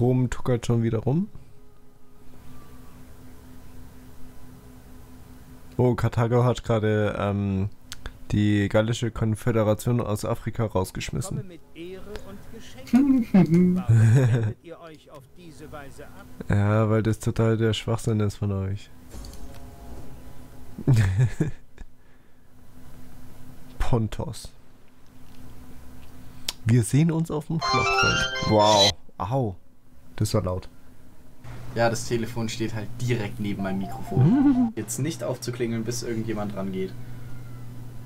Rom tuckert schon wieder rum. Oh, Karthago hat gerade ähm, die gallische Konföderation aus Afrika rausgeschmissen. ja, weil das total der Schwachsinn ist von euch. Pontos. Wir sehen uns auf dem Schlachtfeld. Wow. Au. Das war laut. Ja, das Telefon steht halt direkt neben meinem Mikrofon. Jetzt nicht aufzuklingeln, bis irgendjemand rangeht.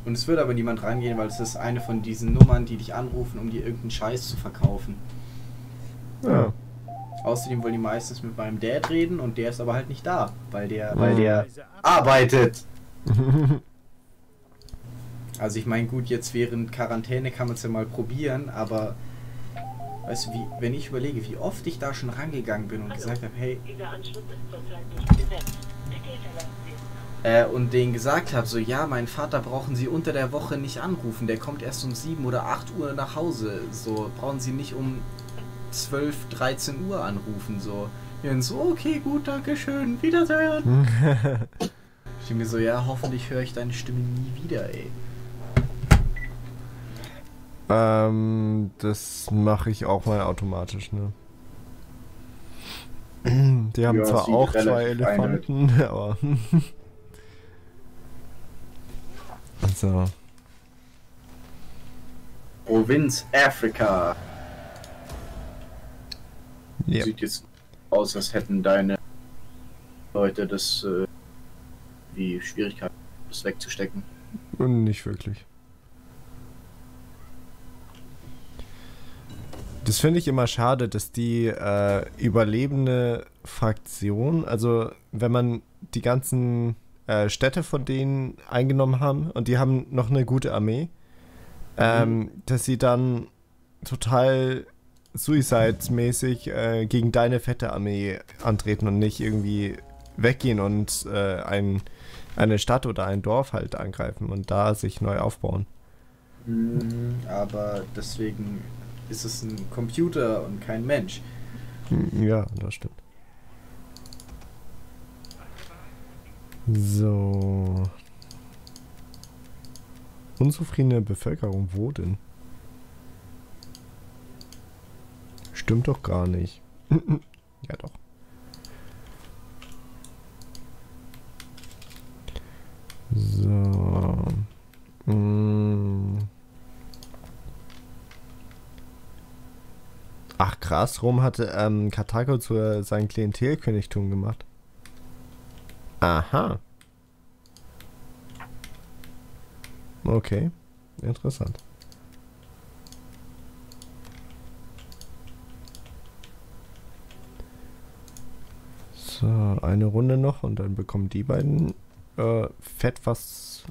Und es wird aber niemand rangehen, weil es ist eine von diesen Nummern, die dich anrufen, um dir irgendeinen Scheiß zu verkaufen. Ja. Außerdem wollen die meistens mit meinem Dad reden und der ist aber halt nicht da, weil der, weil der arbeitet. Also ich meine, gut, jetzt während Quarantäne kann man es ja mal probieren, aber weißt du, wie, wenn ich überlege, wie oft ich da schon rangegangen bin und Hallo. gesagt habe, hey, äh, und denen gesagt habe, so ja, meinen Vater brauchen Sie unter der Woche nicht anrufen, der kommt erst um 7 oder 8 Uhr nach Hause, so brauchen Sie nicht um 12, 13 Uhr anrufen, so. Ja, so, okay, gut, danke schön, Wiedersehen. ich denke mir so, ja, hoffentlich höre ich deine Stimme nie wieder, ey. Ähm, das mache ich auch mal automatisch, ne? Die haben ja, zwar auch zwei Elefanten, einheit. aber. so. Provinz Afrika. Ja. Sieht jetzt aus, als hätten deine Leute das äh, wie Schwierigkeiten, das wegzustecken. Und nicht wirklich. Das finde ich immer schade, dass die äh, überlebende Fraktion, also wenn man die ganzen äh, Städte von denen eingenommen haben und die haben noch eine gute Armee, ähm, mhm. dass sie dann total Suicide-mäßig äh, gegen deine fette Armee antreten und nicht irgendwie weggehen und äh, ein, eine Stadt oder ein Dorf halt angreifen und da sich neu aufbauen. Mhm, aber deswegen ist es ein Computer und kein Mensch. Ja, das stimmt. So. Unzufriedene Bevölkerung, wo denn? Stimmt doch gar nicht. ja, doch. So. Hm. Ach krass, Rom hatte ähm, Karthago zu seinem Klientelkönigtum gemacht. Aha. Okay, interessant. So, eine Runde noch und dann bekommen die beiden äh, fett was,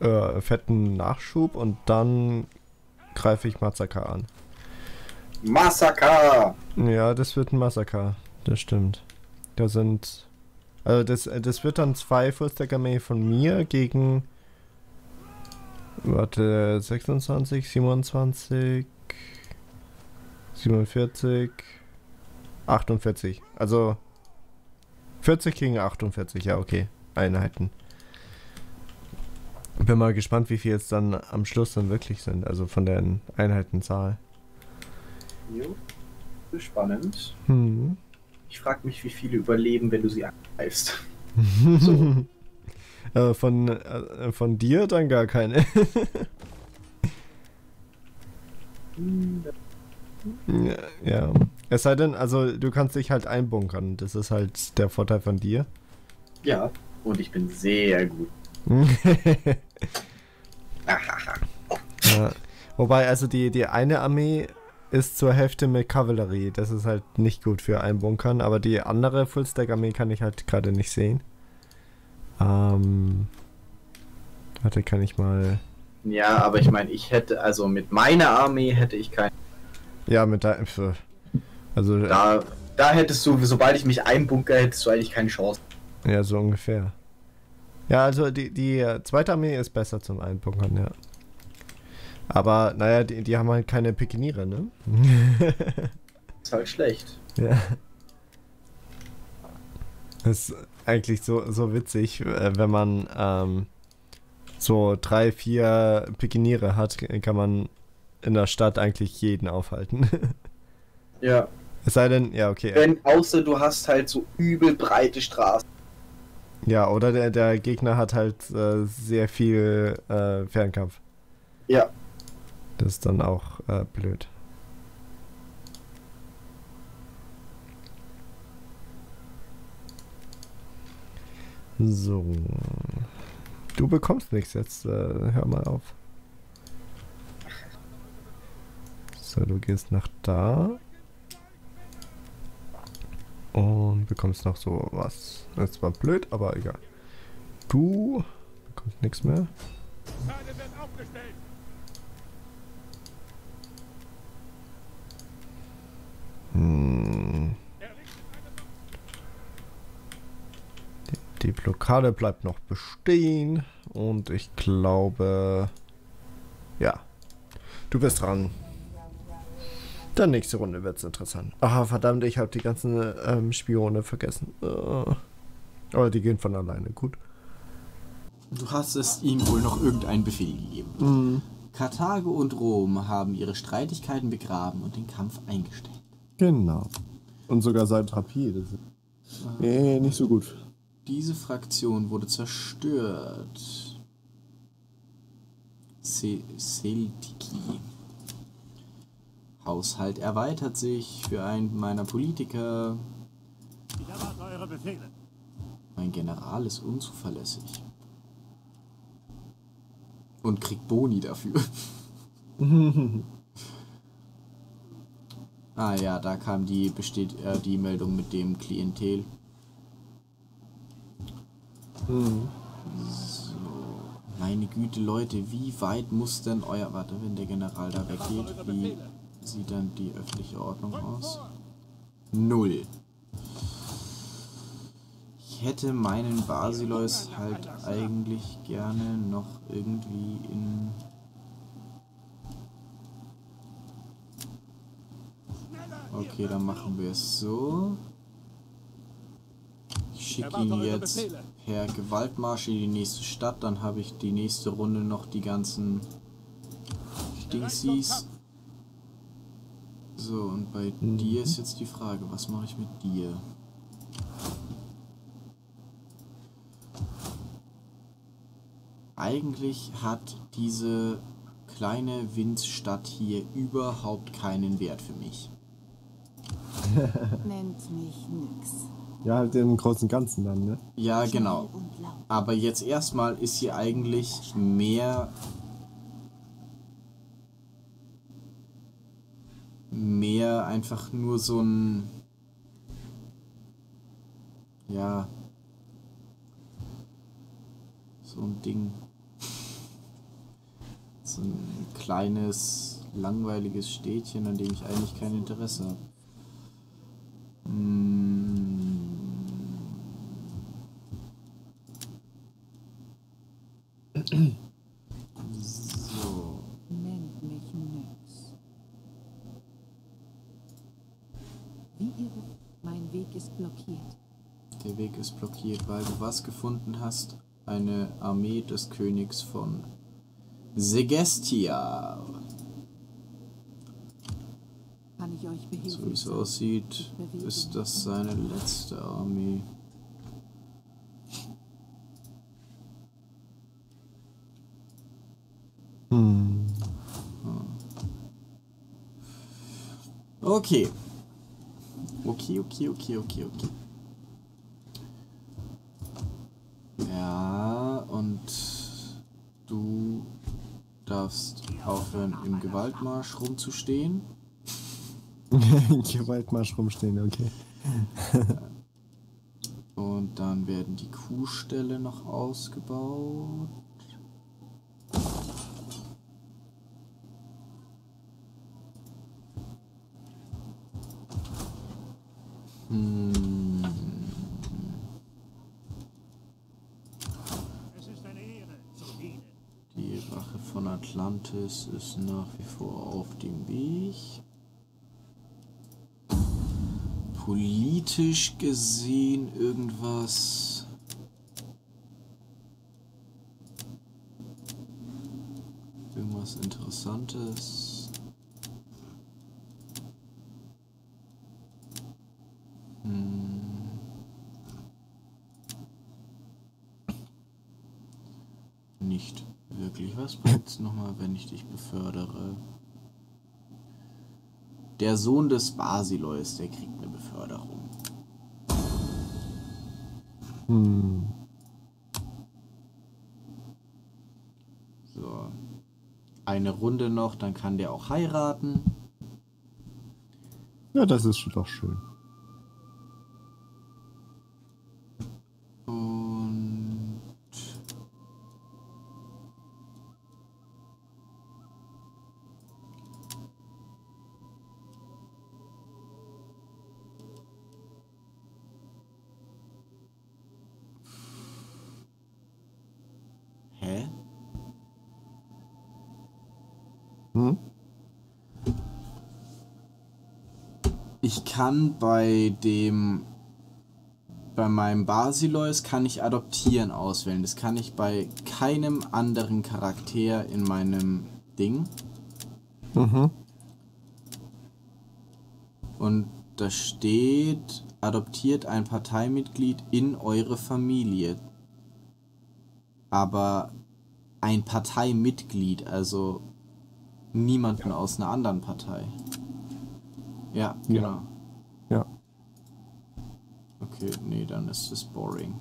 äh, fetten Nachschub und dann greife ich Massaker an. Massaker! Ja, das wird ein Massaker. Das stimmt. Da sind. Also das, das wird dann zwei Fullstack-Armee von mir gegen. Warte, 26, 27, 47, 48. Also 40 gegen 48, ja, okay. Einheiten. Bin mal gespannt, wie viel jetzt dann am Schluss dann wirklich sind, also von der Einheitenzahl. Jo. Spannend. Hm. Ich frage mich, wie viele überleben, wenn du sie angreifst. so. äh, von, äh, von dir dann gar keine. ja, ja. Es sei denn, also du kannst dich halt einbunkern. Das ist halt der Vorteil von dir. Ja, und ich bin sehr gut. ja. Wobei, also die, die eine Armee ist zur Hälfte mit Kavallerie. Das ist halt nicht gut für Einbunkern, aber die andere Fullstack-Armee kann ich halt gerade nicht sehen. Ähm. Warte, kann ich mal. Ja, aber ich meine, ich hätte, also mit meiner Armee hätte ich keinen. Ja, mit der. Also. Da, da hättest du, sobald ich mich einbunker, hättest du eigentlich keine Chance. Ja, so ungefähr. Ja, also die, die zweite Armee ist besser zum Einbunkern, ja. Aber naja, die, die haben halt keine Pikiniere, ne? ist halt schlecht. Ja. Das ist eigentlich so, so witzig, äh, wenn man ähm, so drei, vier Pikiniere hat, kann man in der Stadt eigentlich jeden aufhalten. Ja. Es sei denn, ja, okay. Wenn, außer du hast halt so übel breite Straßen. Ja, oder der, der Gegner hat halt äh, sehr viel äh, Fernkampf. Ja. Das ist dann auch äh, blöd. So. Du bekommst nichts jetzt. Äh, hör mal auf. So, du gehst nach da. Und bekommst noch so was. Das war blöd, aber egal. Du bekommst nichts mehr. Hm. Die, Blockade bleibt noch bestehen. Und ich glaube... Ja. Du bist dran. Dann nächste Runde wird es interessant. Aha, verdammt, ich habe die ganzen ähm, Spione vergessen. Uh. Aber die gehen von alleine, gut. Du hast es ihnen wohl noch irgendeinen Befehl gegeben. Mhm. Karthago und Rom haben ihre Streitigkeiten begraben und den Kampf eingestellt. Genau. Und sogar sein Rapid. Das ist äh, nicht so gut. Diese Fraktion wurde zerstört. Se Seltiki. Haushalt erweitert sich für einen meiner Politiker. Ich erwarte eure Befehle. Mein General ist unzuverlässig. Und kriegt Boni dafür. ah ja, da kam die besteht äh, die Meldung mit dem Klientel. So, meine Güte, Leute, wie weit muss denn euer warte, wenn der General da weggeht, wie sieht dann die öffentliche Ordnung aus? Null. Ich hätte meinen Basileus halt eigentlich gerne noch irgendwie in. Okay, dann machen wir es so. Ich schicke ihn jetzt per Gewaltmarsch in die nächste Stadt, dann habe ich die nächste Runde noch die ganzen Dingsies. So, und bei dir ist jetzt die Frage, was mache ich mit dir? Eigentlich hat diese kleine Winzstadt hier überhaupt keinen Wert für mich. Nennt mich nix. Ja, halt im großen und Ganzen dann, ne? Ja, genau. Aber jetzt erstmal ist hier eigentlich mehr mehr einfach nur so ein ja so ein Ding so ein kleines langweiliges Städtchen, an dem ich eigentlich kein Interesse habe. So. Nennt mich nix. Wie irre. Mein Weg ist blockiert. Der Weg ist blockiert, weil du was gefunden hast? Eine Armee des Königs von Segestia. So wie es aussieht, ist das seine letzte Armee. Hm. Okay. Okay, okay, okay, okay, okay. Ja, und du darfst aufhören, im Gewaltmarsch rumzustehen. Gewaltmarsch rumstehen, okay. Und dann werden die Kuhställe noch ausgebaut. Hm. Die Rache von Atlantis ist nach wie vor auf dem Weg. Politisch gesehen irgendwas. Irgendwas Interessantes. Hm. Nicht wirklich. Was bringt's nochmal, wenn ich dich befördere? Der Sohn des Basileus, der kriegt eine Beförderung. Hm. So. Eine Runde noch, dann kann der auch heiraten. Ja, das ist doch schön. Und Hä? Hm? Ich kann bei dem bei meinem Basileus kann ich adoptieren auswählen. Das kann ich bei keinem anderen Charakter in meinem Ding. Mhm. Und da steht, adoptiert ein Parteimitglied in eure Familie. Aber ein Parteimitglied, also niemanden aus einer anderen Partei. Ja, genau. Ja. Okay, nee, dann ist es boring.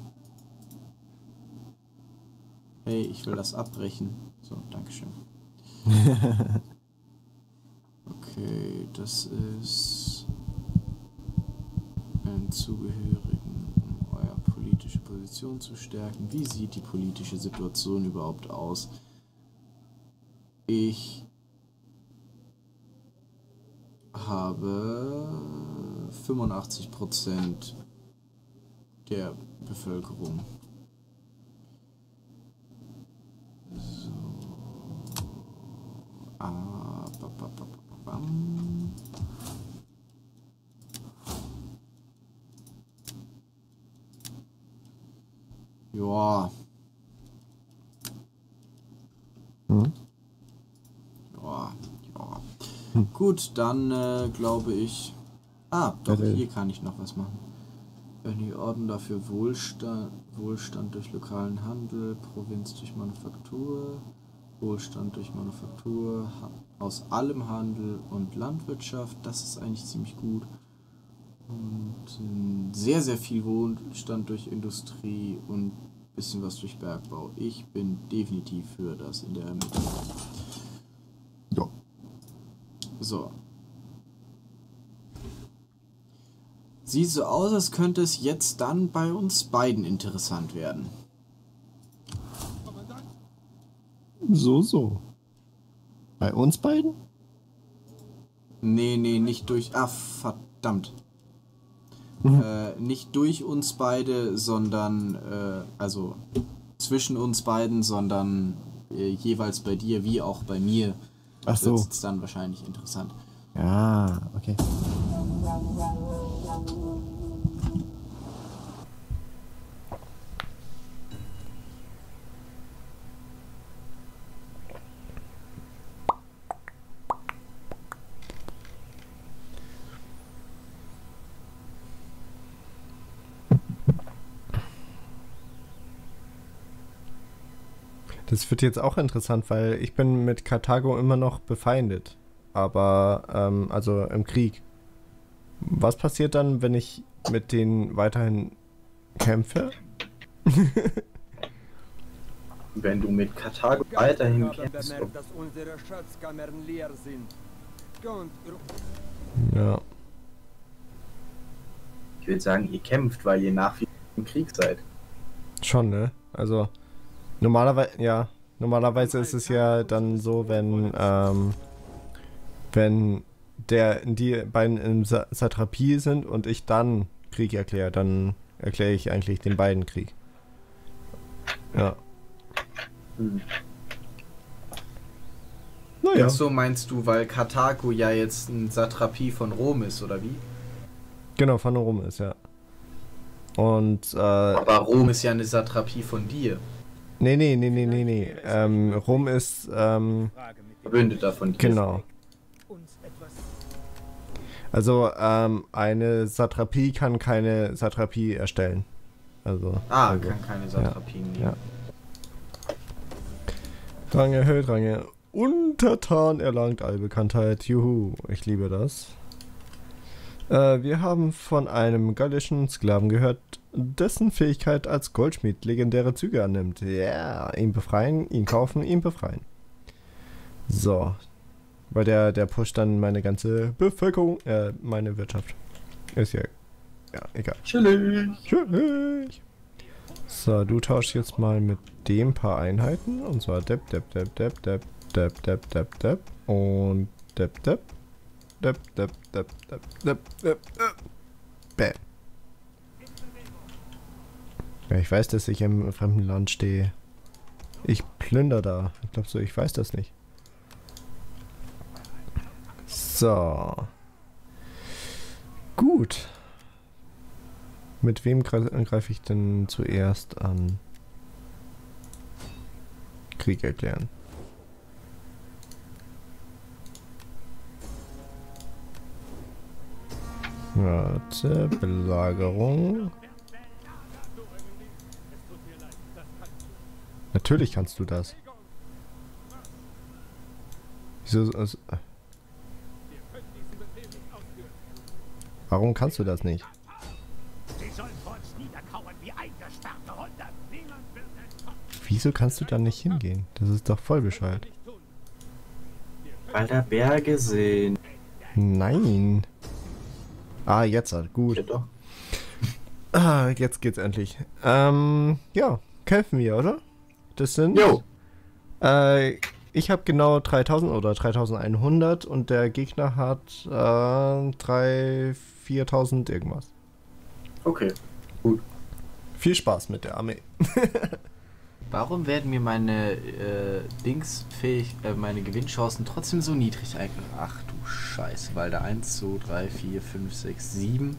Hey, ich will das abbrechen. So, Dankeschön. Okay, das ist einen Zugehörigen, um eure politische Position zu stärken. Wie sieht die politische Situation überhaupt aus? Ich habe 85% der Bevölkerung. So. Ah. Ja. Hm? Ja, Gut, dann äh, glaube ich. Ah, doch, Warte. hier kann ich noch was machen. Wenn die Orden dafür Wohlstand, Wohlstand durch lokalen Handel, Provinz durch Manufaktur, Wohlstand durch Manufaktur, aus allem Handel und Landwirtschaft, das ist eigentlich ziemlich gut. Und ähm, sehr, sehr viel Wohlstand durch Industrie und bisschen was durch Bergbau. Ich bin definitiv für das in der Mitte. So. Sieht so aus, als könnte es jetzt dann bei uns beiden interessant werden. So, so. Bei uns beiden? Nee, nee, nicht durch. Ah, verdammt. Mhm. Äh, nicht durch uns beide, sondern, äh, also zwischen uns beiden, sondern äh, jeweils bei dir wie auch bei mir. Ach so. Wird's dann wahrscheinlich interessant. Ja, okay. Das wird jetzt auch interessant, weil ich bin mit Karthago immer noch befeindet. Aber, ähm, also im Krieg. Was passiert dann, wenn ich mit denen weiterhin kämpfe? Wenn du mit Karthago weiterhin kämpfst, bemerkt, dass unsere Schatzkammern leer sind. Könnt ihr Ja. ich würde sagen, ihr kämpft, weil ihr nach wie vor im Krieg seid. Schon, ne? Also, normalerweise, ja. Normalerweise ist es ja dann so, wenn, ähm, wenn der, die beiden in Sa Satrapie sind und ich dann Krieg erkläre, dann erkläre ich eigentlich den beiden Krieg. Ja. Hm. Naja. Ach so meinst du, weil Karthago ja jetzt ein Satrapie von Rom ist, oder wie? Genau, von Rom ist, ja. Und, äh, Aber Rom ist ja eine Satrapie von dir. Nee, nee, nee, nee, nee, nee. Ähm, Rom ist, ähm, Verbündeter von dir. genau. Also, ähm, eine Satrapie kann keine Satrapie erstellen. Also, Ah, also. kann keine Satrapien nehmen. ja. Rang erhöht, Rang er- Untertan erlangt Allbekanntheit. Juhu, ich liebe das. Äh, wir haben von einem gallischen Sklaven gehört, dessen Fähigkeit als Goldschmied legendäre Züge annimmt. Ja, ihn befreien, ihn kaufen, ihn befreien. So. Weil der, der pusht dann meine ganze Bevölkerung, äh, meine Wirtschaft. Ist ja, ja, egal. Chillig. Tschüss. So, du tauschst jetzt mal mit dem paar Einheiten. Und zwar Depp, Depp, Depp, Depp, Depp, Depp, Depp, Depp, Depp. Und Depp, Depp. Depp, Depp, Depp, Depp, Depp, Depp, Depp. Ja, ich weiß, dass ich im fremden Land stehe. Ich plünder da. Ich glaube so, ich weiß das nicht. So. Gut. Mit wem gre- greife ich denn zuerst an? Krieg erklären. Warte, Belagerung. Natürlich kannst du das. Wieso? Also, äh. warum kannst du das nicht? Wieso kannst du da nicht hingehen? Das ist doch voll bescheuert. Weil da Berge sind. Nein. Ah, jetzt halt. Gut. Ja, doch. Ah, jetzt geht's endlich. Ähm, ja, kämpfen wir, oder? Das sind. Jo. Äh, ich habe genau 3000 oder 3100 und der Gegner hat äh, 3, 4000 irgendwas. Okay. Viel Spaß mit der Armee. Warum werden mir meine äh, Dings fähig, äh, meine Gewinnchancen trotzdem so niedrig eingestellt? Ach du Scheiße, weil da 1, 2, 3, 4, 5, 6, 7,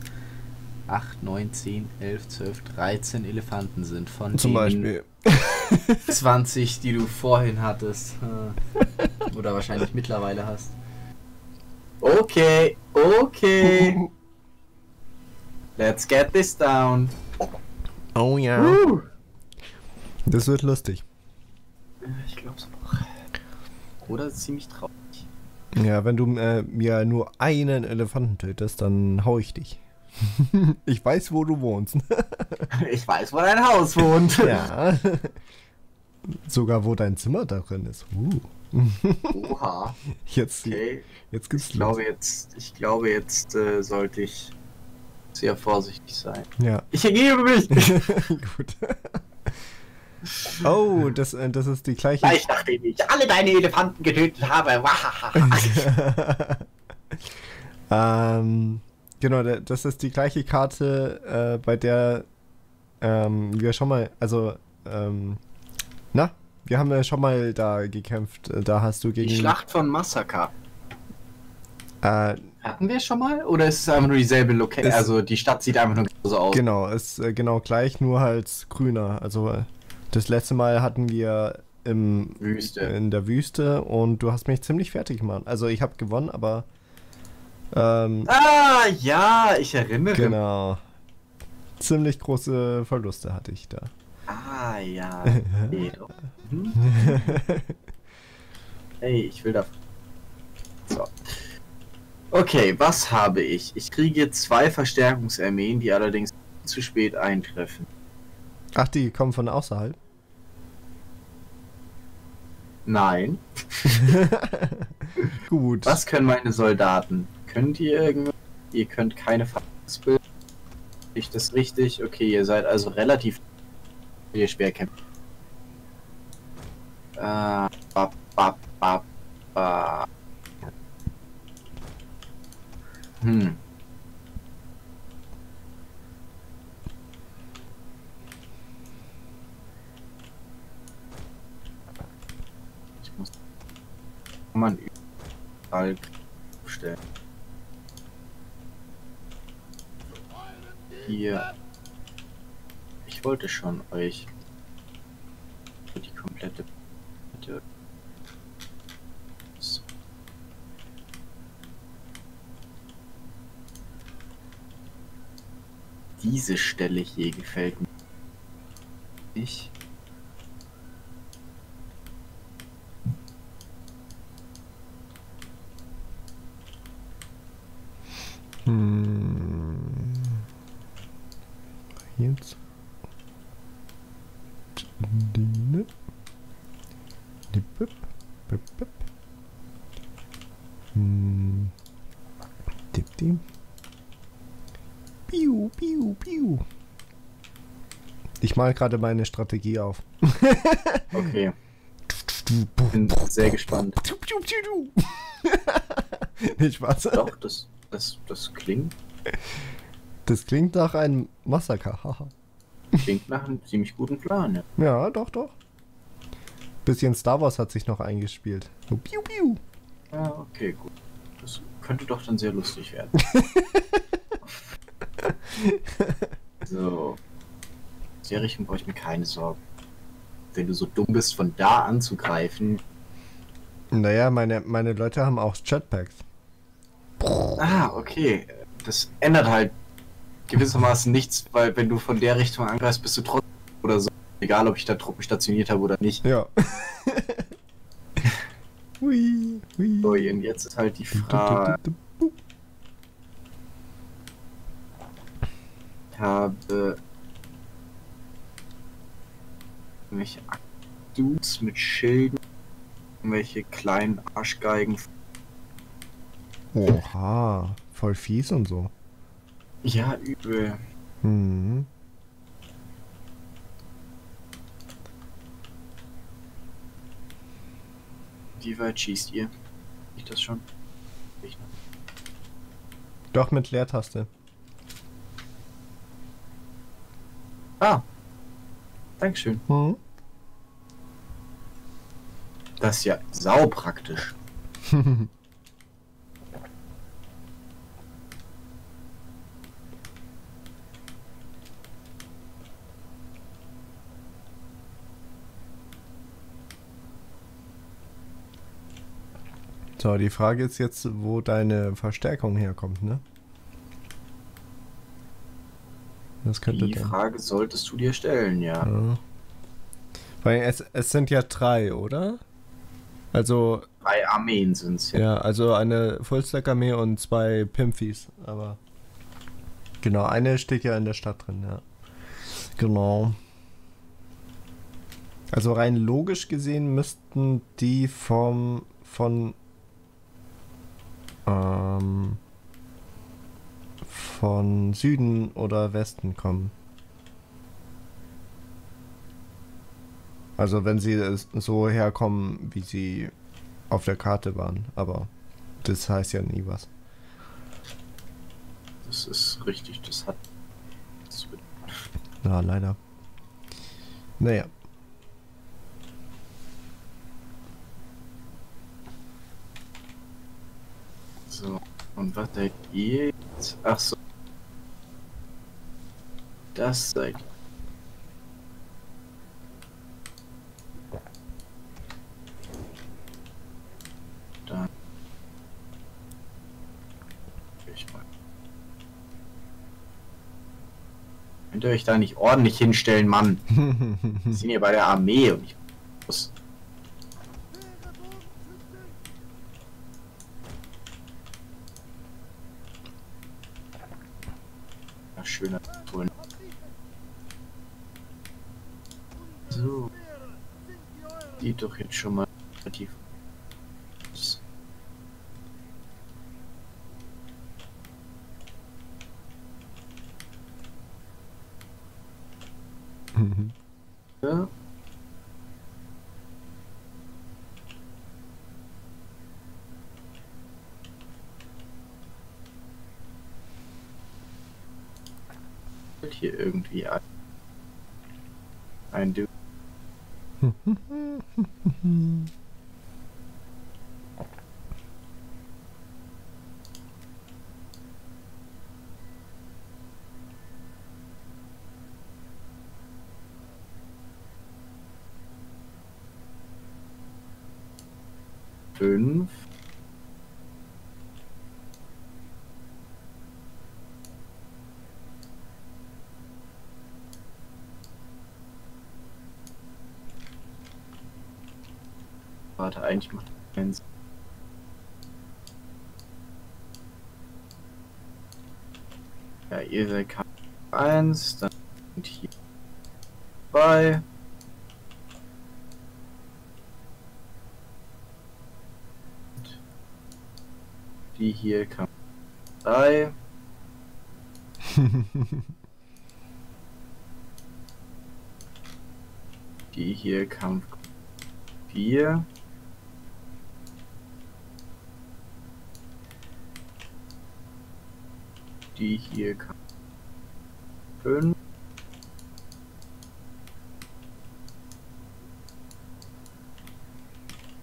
8, 9, 10, 11, 12, 13 Elefanten sind. Von Zum Beispiel. 20, die du vorhin hattest. äh, Oder wahrscheinlich mittlerweile hast. Okay, okay. Let's get this down. Oh ja. Das wird lustig. Ich glaub's auch. Oder ziemlich traurig. Ja, wenn du äh, mir nur einen Elefanten tötest, dann hau ich dich. ich weiß, wo du wohnst. Ich weiß, wo dein Haus wohnt. ja. Sogar wo dein Zimmer darin ist. Uh. Oha. Jetzt, Okay. jetzt gibt's Ich glaube jetzt, ich glaube jetzt äh, sollte ich sehr vorsichtig sein. Ja. Ich ergebe mich. Gut. Oh, das, äh, das ist die gleiche. Gleich nachdem ich alle deine Elefanten getötet habe. Ähm, genau, da- das ist die gleiche Karte, äh, bei der ähm, wir schon mal, also, ähm, na, wir haben ja schon mal da gekämpft. Äh, Da hast du Die gegen. Schlacht von Massaker. Äh, Hatten wir schon mal? Oder ist es einfach nur dieselbe Location? Also die Stadt sieht einfach nur so aus. genau, ist äh, genau gleich, nur halt grüner. Also, das letzte Mal hatten wir im, Wüste. in der Wüste und du hast mich ziemlich fertig gemacht. Also, ich habe gewonnen, aber. Ähm, Ah, ja, ich erinnere. genau. Ziemlich große Verluste hatte ich da. Ah, ja. Mhm. Hey, ich will da. So. Okay, was habe ich? Ich kriege zwei Verstärkungsarmeen, die allerdings zu spät eintreffen. Ach, die kommen von außerhalb? Nein. Gut. Was können meine Soldaten? Könnt ihr irgendwas? Ihr könnt keine Fassbilder. Ist das richtig? Okay, ihr seid also relativ ihr schwer kämpfen. Äh, ba, ba, ba, ba. Hm. Ich muss kann man überall stellen. Hier. Ich wollte schon euch die komplette. Diese Stelle hier gefällt mir nicht. Hm. Jetzt. Die- die- bip, bip, bip. Hm. Dip, dip. Piu, piu, piu. Ich mal gerade meine Strategie auf. Okay, bin sehr gespannt. Nicht Spaß. Doch, das, das, das klingt, Das klingt nach einem Massaker. haha. klingt nach einem ziemlich guten Plan. Ja. Ja, doch, doch. Bisschen Star Wars hat sich noch eingespielt. So, piu, piu. Ah, okay, gut. Das könnte doch dann sehr lustig werden. so. In der Richtung brauche ich mir keine Sorgen. Wenn du so dumm bist, von da anzugreifen. Naja, meine, meine Leute haben auch Jetpacks. Ah, okay. Das ändert halt gewissermaßen nichts, weil wenn du von der Richtung angreifst, bist du trotzdem oder so. Egal, ob ich da Truppen stationiert habe oder nicht. Ja. hui, hui. So, und jetzt ist halt die Frage. Ich habe irgendwelche Dudes mit Schilden, irgendwelche kleinen Arschgeigen. Oha, voll fies und so. Ja, übel. Hm. Wie weit schießt ihr? Ich das schon? Ich noch. Doch mit Leertaste. Ah. Dankeschön. Hm. Das ist ja saupraktisch. So, die Frage ist jetzt, wo deine Verstärkung herkommt, ne? Das könnte Die. Frage solltest du dir stellen, ja. Ja. Weil es, es sind ja drei, oder? Also, Drei Armeen sind's ja. ja, also eine Fullstack-Armee und zwei Pimpfies, aber. Genau, eine steht ja in der Stadt drin, ja. Genau. Also rein logisch gesehen müssten die vom von ähm, von Süden oder Westen kommen. Also wenn sie es so herkommen, wie sie auf der Karte waren, aber das heißt ja nie was. Das ist richtig, das hat. Das Ja, leider. Naja. so. Und was ihr jetzt? Ach so. Das seid Könnt ihr euch da nicht ordentlich hinstellen, Mann? Wir sind hier bei der Armee und ich muss. Ja, schöner Ton. So. Sieht doch jetzt schon mal relativ. Warte, eigentlich macht das keinen Sinn. Ja, ihr seid K1, dann sind hier zwei. Die hier kann 3. Die hier Kampf 4. Die hier Kampf 5.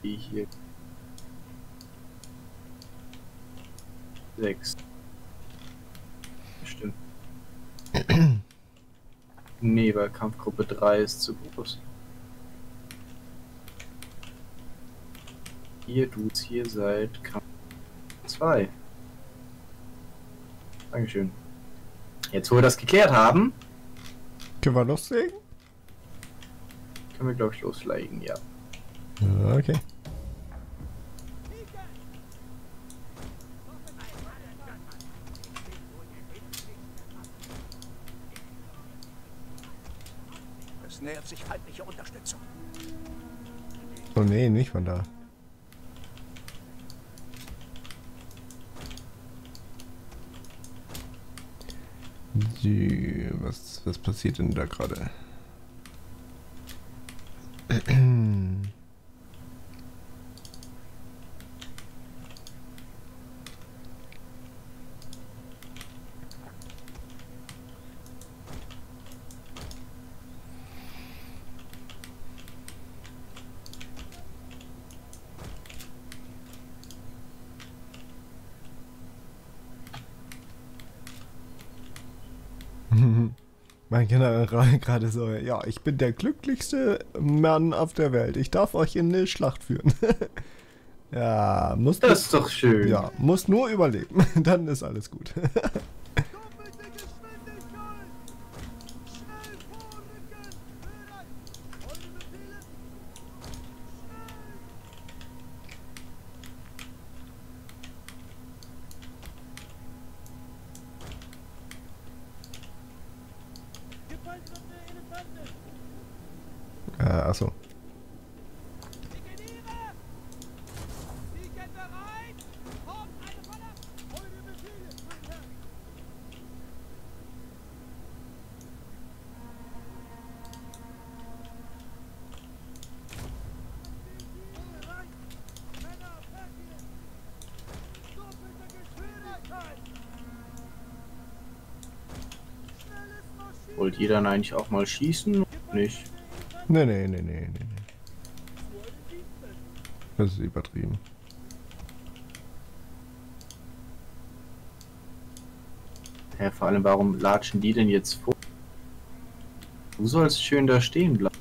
Die hier 6. Stimmt. nee, weil Kampfgruppe 3 ist zu groß. Ihr Dudes hier seid Kampf 2. Dankeschön. Jetzt, wo wir das geklärt haben, Können wir loslegen? können wir, glaube ich, loslegen, ja. Ja, Okay. Es nähert sich feindliche Unterstützung. Oh nee, nicht von da. Die, was, was passiert denn da gerade? Gerade so, ja, ich bin der glücklichste Mann auf der Welt. Ich darf euch in eine Schlacht führen. ja, muss Das ist doch schön. ja, muss nur überleben. Dann ist alles gut. äh, achso. Wollt ihr dann eigentlich auch mal schießen? Nicht. Nee, nee, nee, nee, nee, nee. Das ist übertrieben. Ja, vor allem, warum latschen die denn jetzt vor? Du sollst schön da stehen bleiben.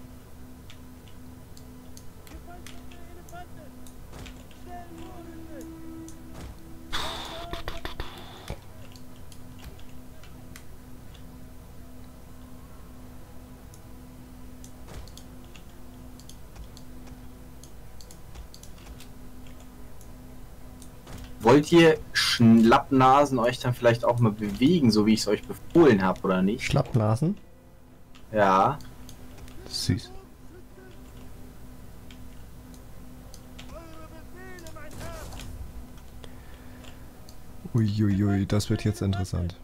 Ihr Schlappnasen euch dann vielleicht auch mal bewegen, so wie ich es euch befohlen habe, oder nicht? Schlappnasen? Ja. Süß. Uiuiui, das wird jetzt interessant.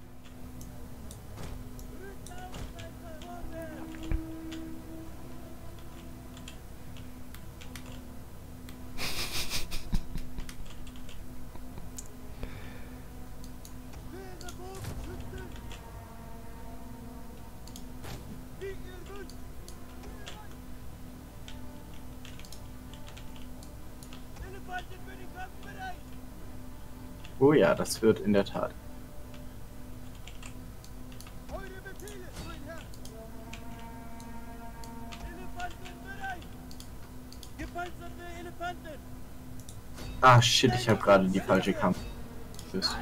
Das wird in der Tat. Ah shit, ich habe gerade die falsche Kampf. Tschüss.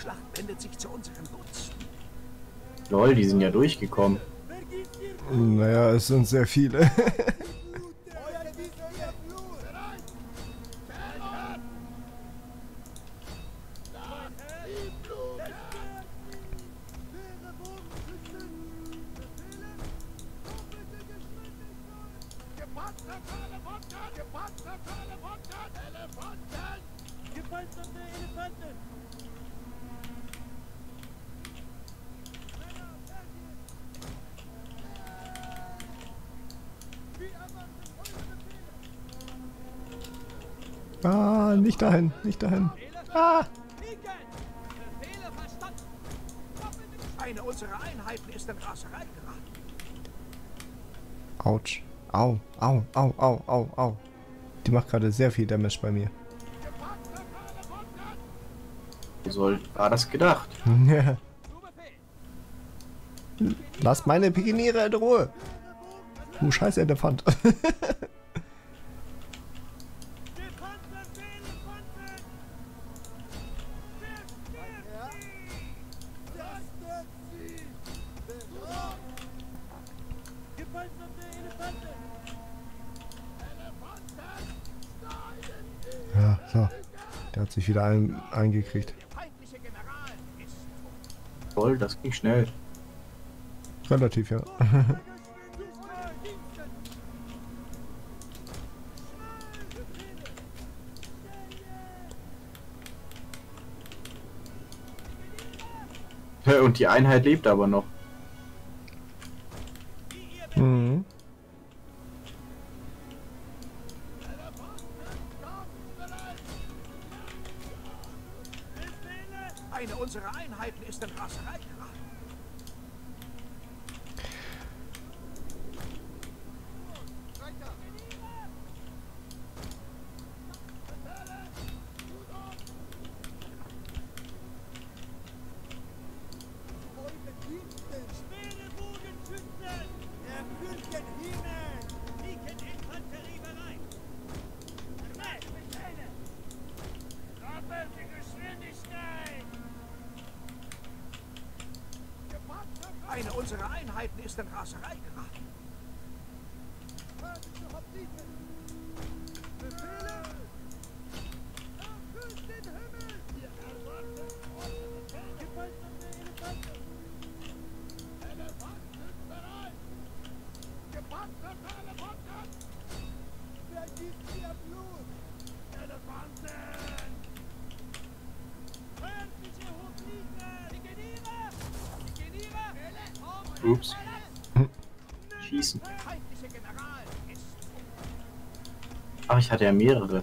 Schlacht wendet sich zu unseren Gunsten. Lol, die sind ja durchgekommen. Naja, es sind sehr viele. nicht dahin, nicht dahin. Ah! Eine unserer Einheiten ist in Raserei geraten. Autsch. Au, au, au, au, au, au. Die macht gerade sehr viel Damage bei mir. So soll war das gedacht. Ja. Lass meine Pikiniere in Ruhe. Du scheiß Elefant. so. Der hat sich wieder ein, eingekriegt. Lol, das ging schnell. Relativ, ja. Und die Einheit lebt aber noch. Ups. Schießen. Ich hatte ja mehrere.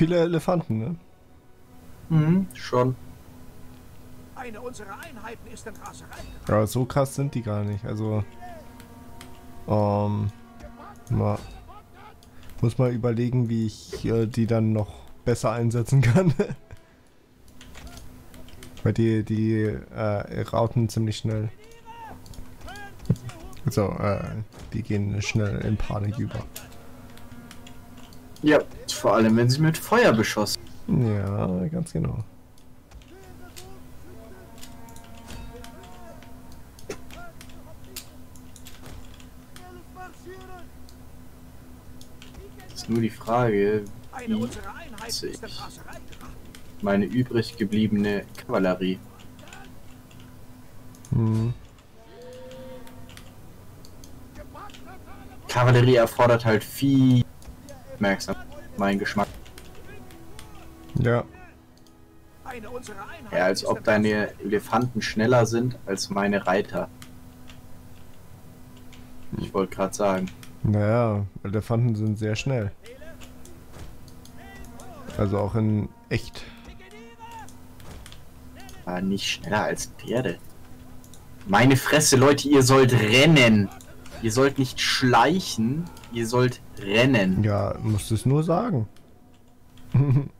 Viele Elefanten, ne? Mhm, schon. Eine unserer Einheiten ist in Raserei. Ja, so krass sind die gar nicht. Also, ähm, mal, muss mal überlegen, wie ich äh, die dann noch besser einsetzen kann. Weil die, die äh, rauten ziemlich schnell. So, äh, die gehen schnell in Panik über. Ja, vor allem wenn sie mit Feuer beschossen. Ja, ganz genau. Ist nur die Frage, Eine wie geraten. meine übrig gebliebene Kavallerie. Hm. Kavallerie erfordert halt viel Merksam. Mein Geschmack. Ja. Ja, als ob in deine Elefanten schneller sind als meine Reiter. Ich wollte gerade sagen. Naja, Elefanten sind sehr schnell. Also auch in echt. Aber nicht schneller als Pferde. Meine Fresse, Leute, ihr sollt rennen. Ihr sollt nicht schleichen, ihr sollt rennen. Ja, musst es nur sagen.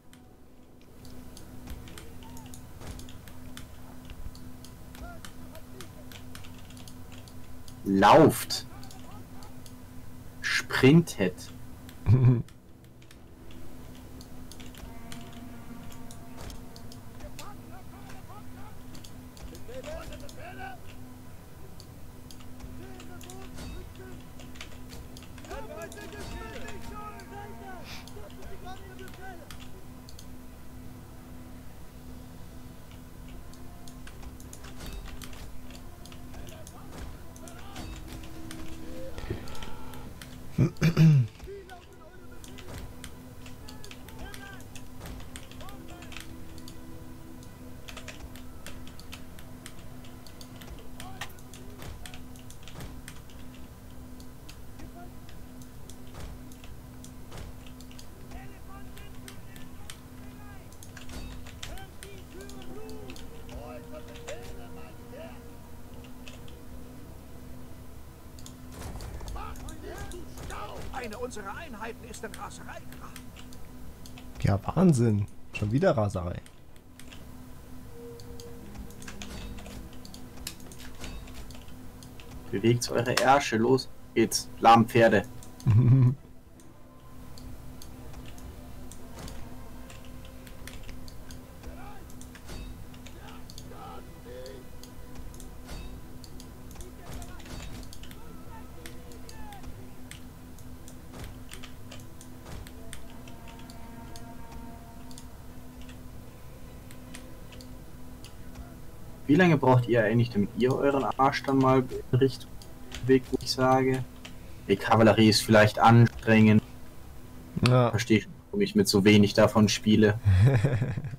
Lauft. Sprintet. In Raserei. Ja, Wahnsinn. Schon wieder Raserei. Bewegt eure Ärsche, los geht's. Lahm Pferde. Wie lange braucht ihr eigentlich, damit ihr euren Arsch dann mal in Richtung bewegt, wo ich sage? Die Kavallerie ist vielleicht anstrengend. Ja, Verstehe ich, warum ich mit so wenig davon spiele.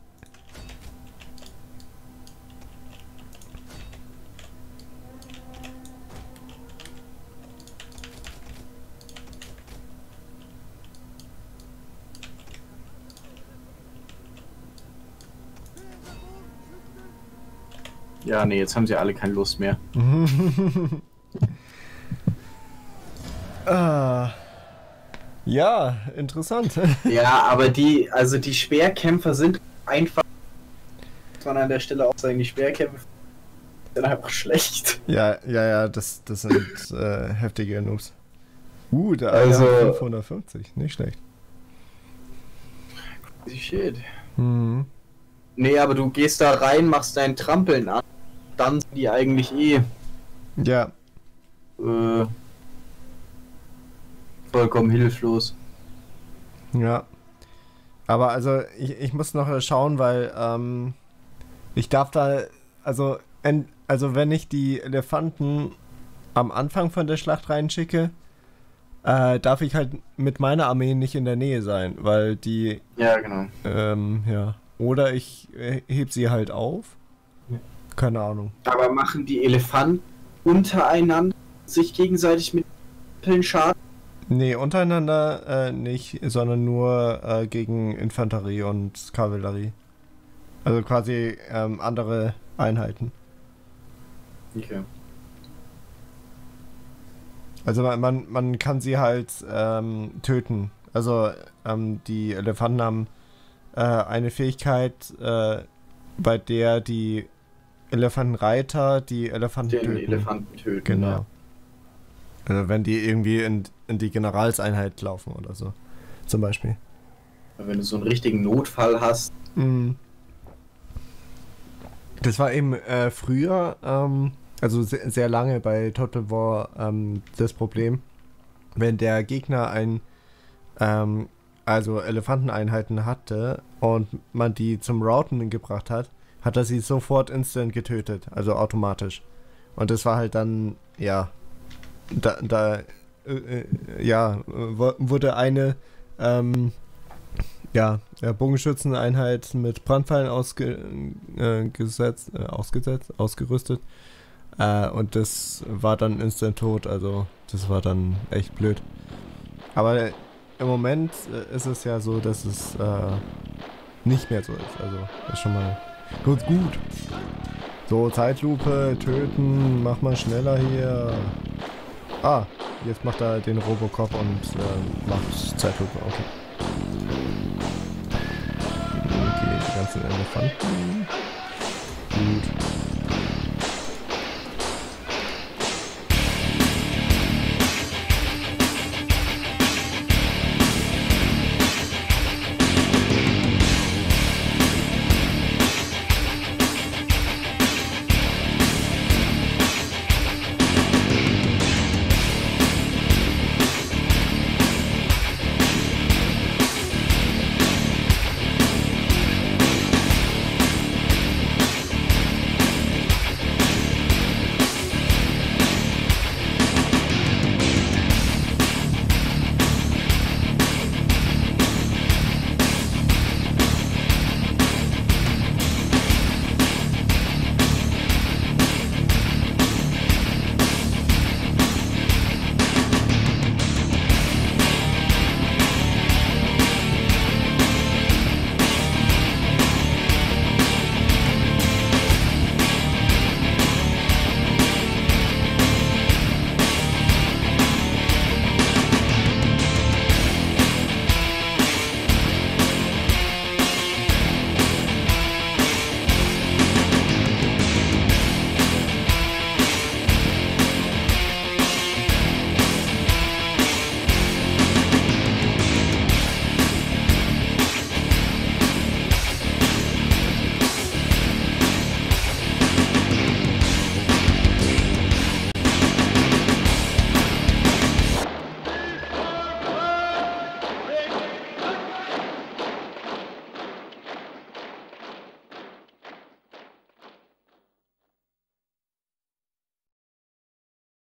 Ja, nee, jetzt haben sie alle keine Lust mehr. ah. ja interessant. Ja, aber die, also die Speerkämpfer sind einfach. Muss man an der Stelle auch sagen, die Speerkämpfer sind einfach schlecht. ja, ja, ja, das, das sind äh, heftige Noobs. Uh, der Also- also, 550, nicht schlecht. Shit. Mhm. Nee, aber du gehst da rein, machst dein Trampeln an. Dann sind die eigentlich eh Ja, äh, vollkommen hilflos. Ja. Aber also, ich, ich muss noch schauen, weil ähm, ich darf da, also, en, also wenn ich die Elefanten am Anfang von der Schlacht reinschicke, äh, darf ich halt mit meiner Armee nicht in der Nähe sein, weil die, Ja, genau. ähm, ja. Oder ich äh, heb sie halt auf. Keine Ahnung. Aber machen die Elefanten untereinander sich gegenseitig mit Trampeln Schaden? Nee, untereinander äh, nicht, sondern nur äh, gegen Infanterie und Kavallerie. Also quasi ähm, andere Einheiten. Okay. Also man, man, man kann sie halt ähm, töten. Also ähm, die Elefanten haben äh, eine Fähigkeit, äh, bei der die Elefantenreiter die Elefanten Den töten. Elefanten töten. Genau. Ja. Also wenn die irgendwie in, in die Generalseinheit laufen oder so. Zum Beispiel. Wenn du so einen richtigen Notfall hast, Mhm. Das war eben äh, früher, ähm, also sehr, sehr lange bei Total War ähm, das Problem, wenn der Gegner ein ähm, also Elefanteneinheiten hatte und man die zum Routen gebracht hat, hat er sie sofort instant getötet, also automatisch. Und das war halt dann, ja, da, da äh, äh, ja, wurde eine, ähm, ja, ja, Bogenschützeneinheit mit Brandpfeilen ausge, äh, gesetzt, äh, ausgesetzt, ausgerüstet. Äh, und das war dann instant tot, also das war dann echt blöd. Aber im Moment äh, ist es ja so, dass es äh, nicht mehr so ist. Also ist schon mal gut gut. So, Zeitlupe, töten, mach mal schneller hier. Ah, jetzt macht er den Robocop und äh, macht Zeitlupe, okay. Okay, die ganzen Elefanten. Gut.